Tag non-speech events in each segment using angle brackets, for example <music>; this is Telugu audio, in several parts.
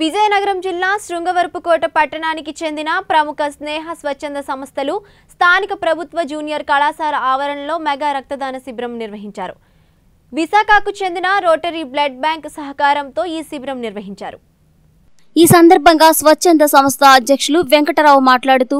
విజయనగరం జిల్లా శృంగవరపుకోట పట్టణానికి చెందిన ప్రముఖ స్నేహ స్వచ్ఛంద సంస్థలు స్థానిక ప్రభుత్వ జూనియర్ కళాశాల ఆవరణలో మెగా రక్తదాన శిబిరం నిర్వహించారు. విశాఖకు చెందిన రోటరీ బ్లడ్ బ్యాంక్ సహకారంతో ఈ శిబిరం నిర్వహించారు. ఈ సందర్భంగా స్వచ్ఛంద సంస్థ అధ్యక్షులు వెంకటరావు మాట్లాడుతూ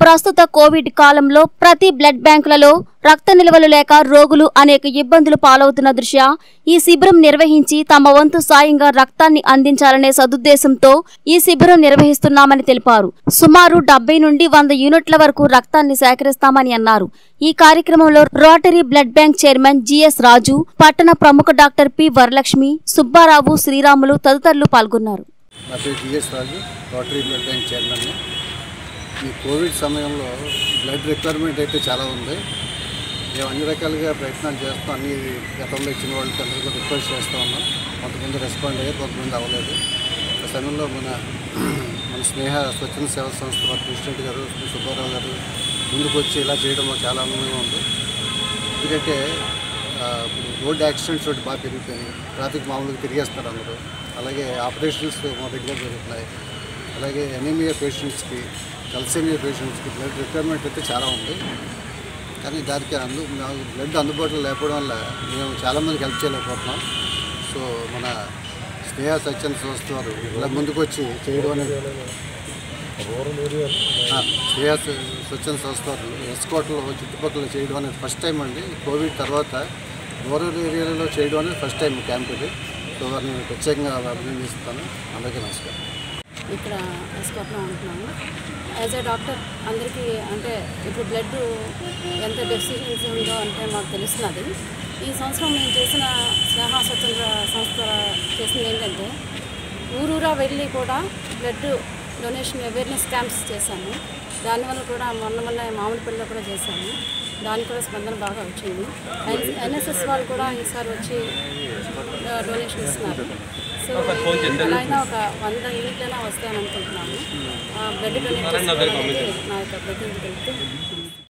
ప్రస్తుత కోవిడ్ కాలంలో ప్రతి బ్లడ్ బ్యాంకులలో రక్త నిల్వలు లేక రోగులు అనేక ఇబ్బందులు పాలవుతున్న దృష్ట్యా ఈ శిబిరం నిర్వహించి తమ వంతు సాయంగా రక్తాన్ని అందించాలనే సదుద్దేశంతో ఈ శిబిరం నిర్వహిస్తున్నామని తెలిపారు. సుమారు డెబ్బై నుండి వంద యూనిట్ల వరకు రక్తాన్ని సేకరిస్తామని అన్నారు. ఈ కార్యక్రమంలో Rotary blood bank chairman GS Raju పట్టణ ప్రముఖ డాక్టర్ పి వరలక్ష్మి సుబ్బారావు శ్రీరాములు తదితరులు పాల్గొన్నారు. ఈ కోవిడ్ సమయంలో బ్లడ్ రిక్వైర్మెంట్ అయితే చాలా ఉంది. మేము అన్ని రకాలుగా ప్రయత్నాలు చేస్తాం. అన్ని గతంలో ఇచ్చిన వాళ్ళకి అందరికీ రిక్వెస్ట్ చేస్తూ ఉన్నాం. కొంతమంది రెస్పాండ్ అయ్యారు కొంతమంది అవ్వలేదు. ఆ సమయంలో మన <clears throat> మన స్నేహ స్వచ్ఛంద సేవా సంస్థ మన ప్రెసిడెంట్ గారు శ్రీ సుబ్బారావు గారు ముందుకు వచ్చి ఇలా చేయడం చాలా ఆనందంగా ఉంది. ఎందుకంటే రోడ్ యాక్సిడెంట్స్ ఒకటి బాగా పెరిగిపోయినాయి. ట్రాఫిక్ మామూలుగా తిరిగేస్తారు అందరూ. అలాగే ఆపరేషన్స్ మా దగ్గర జరుగుతున్నాయి. అలాగే ఎనీమియా పేషెంట్స్కి కల్సేమియా పేషెంట్స్కి బ్లడ్ రిక్వైర్మెంట్ అయితే చాలా ఉంది. కానీ దానికి అందు నాకు బ్లడ్ అందుబాటులో లేకపోవడం వల్ల మేము చాలామందికి హెల్ప్ చేయలేకపోతున్నాం. సో మన స్నేహ సత్యన్ సంస్థ వారు ఇలా ముందుకు వచ్చి చేయడం అనేది స్నేహ సచ్చన్ స్వచ్ఛంద సంస్థ వారు ఎస్కోట్లో చుట్టుపక్కల చేయడం అనేది ఫస్ట్ టైం అండి. కోవిడ్ తర్వాత రూరల్ ఏరియాలో చేయడం అనేది ఫస్ట్ టైం క్యాంప్ ఇది. సో వారిని ప్రత్యేకంగా అభినందిస్తాను. అందరికీ నమస్కారం. ఇక్కడ ఎస్కోట్లో ఉంటున్నాము. యాజ్ ఏ డాక్టర్ అందరికీ అంటే ఇప్పుడు బ్లడ్ ఎంత డెఫిషియన్సీ ఉందో అంటే మాకు తెలుస్తున్నది. ఈ సంవత్సరం మేము చేసిన స్నేహ స్వతంత్ర సంస్థ చేసింది ఏంటంటే ఊరూరా వెళ్ళి కూడా బ్లడ్ డొనేషన్ అవేర్నెస్ క్యాంప్స్ చేశాము. దానివల్ల కూడా మొన్న మొన్న మామిడిపల్లిలో కూడా చేశాము. దానికి కూడా స్పందన బాగా వచ్చింది. ఎన్ఎస్ఎస్ వాళ్ళు కూడా ఈసారి వచ్చి డొనేషన్ ఇస్తున్నారు. సో అయినా ఒక వంద యూనిట్లైనా వస్తాయని అనుకుంటున్నాము. బ్లడ్ డొనేట్ నా యొక్క ప్రతినిధి